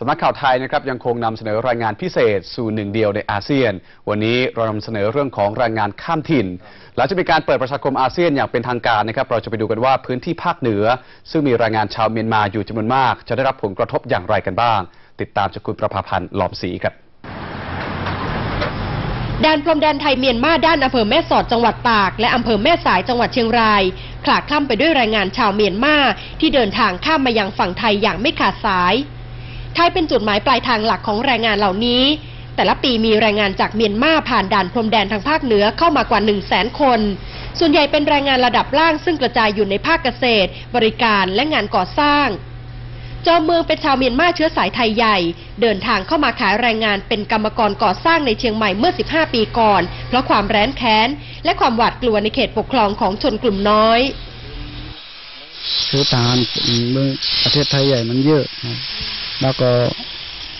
สำนักข่าวไทยนะครับยังคงนำเสนอรายงานพิเศษ สู่หนึ่งเดียวในอาเซียน วันนี้เรานำเสนอเรื่องของแรงงานข้ามถิ่น หลังจากมีการเปิดประชาคมอาเซียนอย่างเป็นทางการนะครับเราจะไปดูกันว่าพื้นที่ภาคเหนือ ซึ่งมีแรงงานชาวเมียนมาอยู่จำนวนมาก จะได้รับผลกระทบอย่างไรกันบ้าง ติดตามจากคุณประภาพันธ์หลอมศรีครับด่านพรมแดนไทยเมียนมาด้านอำเภอแม่สอดจังหวัดตาก และอำเภอแม่สายจังหวัดเชียงรายขลาคล่ำไปด้วยแรงงานชาวเมียนมาที่เดินทางข้ามมายังฝั่งไทยอย่างไม่ขาดสาย ไทยเป็นจุดหมายปลายทางหลักของแรงงานเหล่านี้ แต่ละปีมีแรงงานจากเมียนมาผ่านด่านพรมแดนทางภาคเหนือเข้ามากว่า 1 0 0 0 0แสนคน ส่วนใหญ่เป็นแรงงานระดับล่างซึ่งกระจายอยู่ในภาคเกษตร บริการและงานก่อสร้างจอมเมืองเป็นชาวเมียนมาเชื้อสายไทยใหญ่ เดินทางเข้ามาขายแรงงานเป็นกรรมกรก่อสร้างในเชียงใหม่เมื่อ 15 ปีก่อน เพราะความแร้นแค้น และความหวาดกลัวในเขตปกครองของชนกลุ่มน้อยคือทหารเมืองประเทศไทยใหญ่มันเยอะ แล้วก็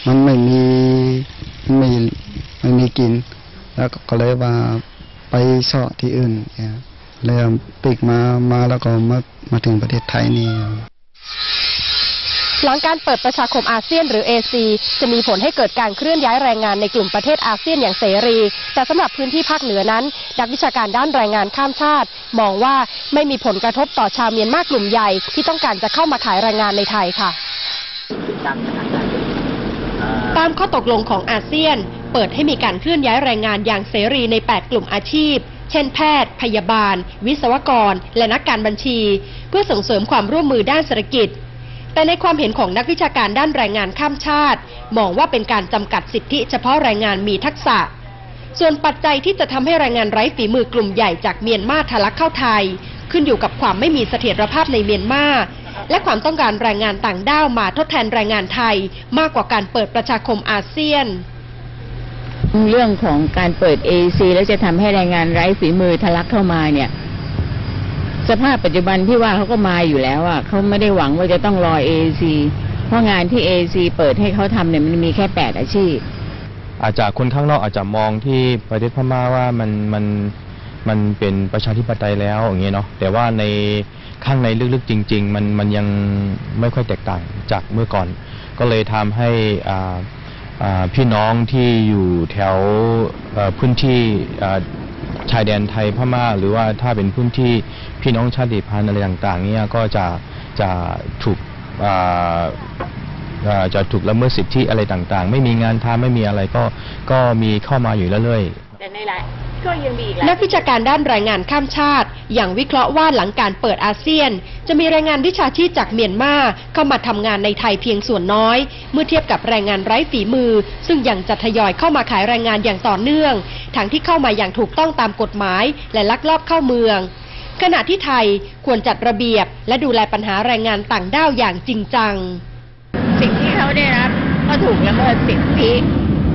มันไม่มีไม่ไม่มีกิน แล้วก็เลยว่าไปเสาะที่อื่นเลยปีกมามาแล้วก็มามาถึงประเทศไทยนี่หลังการเปิดประชาคมอาเซียนหรือ AC จะมีผลให้เกิดการเคลื่อนย้ายแรงงานในกลุ่มประเทศอาเซียนอย่างเสรี แต่สำหรับพื้นที่ภาคเหนือนั้นนักวิชาการด้านแรงงานข้ามชาติ มองว่าไม่มีผลกระทบต่อชาวเมียนมากลุ่มใหญ่ที่ต้องการจะเข้ามาขายแรงงานในไทยค่ะ ตามข้อตกลงของอาเซียน เปิดให้มีการเคลื่อนย้ายแรงงานอย่างเสรีใน 8 กลุ่มอาชีพ เช่นแพทย์ พยาบาล วิศวกร และนักการบัญชี เพื่อส่งเสริมความร่วมมือด้านเศรษฐกิจ แต่ในความเห็นของนักวิชาการด้านแรงงานข้ามชาติ มองว่าเป็นการจำกัดสิทธิเฉพาะแรงงานมีทักษะ ส่วนปัจจัยที่จะทำให้แรงงานไร้ฝีมือกลุ่มใหญ่จากเมียนมาทะลักเข้าไทย ขึ้นอยู่กับความไม่มีเสถียรภาพในเมียนมา และความต้องการแรงงานต่างด้าวมาทดแทนแรงงานไทย มากกว่าการเปิดประชาคมอาเซียน เรื่องของการเปิด AEC แล้วจะทำให้แรงงานไร้ฝีมือทะลักเข้ามาเนี่ย สภาพปัจจุบันที่ว่าเขาก็มาอยู่แล้วอะเขาไม่ได้หวังว่าจะต้องรอ AEC เพราะงานที่ AEC เปิดให้เขาทำเนี่ยมันมีแค่แปดอาชีพอาจจะคนข้างนอกอาจจะมองที่ประเทศพม่าว่ามันมันมันเป็นประชาธิปไตยแล้วอย่างเงี้ยเนาะแต่ว่าใน ข้างในลึกๆจริง ๆ มันมันยังไม่ค่อยแตกต่างจากเมื่อก่อน ก็เลยทำให้พี่น้องที่อยู่แถวพื้นที่ชายแดนไทยพม่า หรือว่าถ้าเป็นพื้นที่พี่น้องชาติพันธุ์อะไรต่างๆเนี่ยก็จะจะถูกจะถูกละเมิดสิทธิอะไรต่างๆ ไม่มีงานทำไม่มีอะไรก็ก็มีเข้ามาอยู่เรื่อยๆแต่ในหลาย ก็ยังมีอีกหลายนักวิชาการด้านแรงงานข้ามชาติ อย่างวิเคราะห์ว่าหลังการเปิดอาเซียน จะมีแรงงานวิชาชีพจากเมียนมาเข้ามาทำงานในไทยเพียงส่วนน้อย เมื่อเทียบกับแรงงานไร้ฝีมือ ซึ่งยังจะทยอยเข้ามาขายแรงงานอย่างต่อเนื่อง ทั้งที่เข้ามาอย่างถูกต้องตามกฎหมาย และลักลอบเข้าเมือง ขณะที่ไทยควรจัดระเบียบ และดูแลปัญหาแรงงานต่างด้าวอย่างจริงจัง สิ่งที่เขาได้รับก็ถูกละเมิดสิทธิ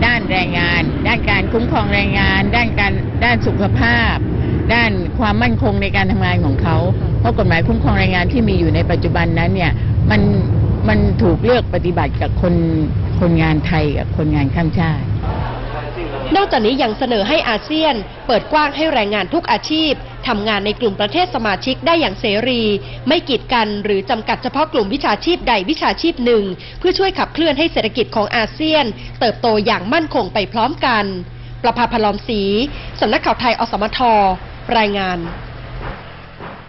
ด้านแรงงาน ด้านการคุ้มครองแรงงาน ด้านการด้านสุขภาพ ด้านความมั่นคงในการทำงานของเขา เพราะกฎหมายคุ้มครองแรงงานที่มีอยู่ในปัจจุบันนั้นเนี่ยมันมันถูกเลือกปฏิบัติกับคนคนงานไทยกับคนงานข้ามชาติ นอกจากนี้ยังเสนอให้อาเซียน เปิดกว้างให้แรงงานทุกอาชีพ ทำงานในกลุ่มประเทศสมาชิกได้อย่างเสรี ไม่กีดกันหรือจำกัดเฉพาะกลุ่มวิชาชีพใดวิชาชีพหนึ่ง เพื่อช่วยขับเคลื่อนให้เศรษฐกิจของอาเซียน เติบโตอย่างมั่นคงไปพร้อมกัน ประภาพลอมศรีสำนักข่าวไทยอสมทรายงาน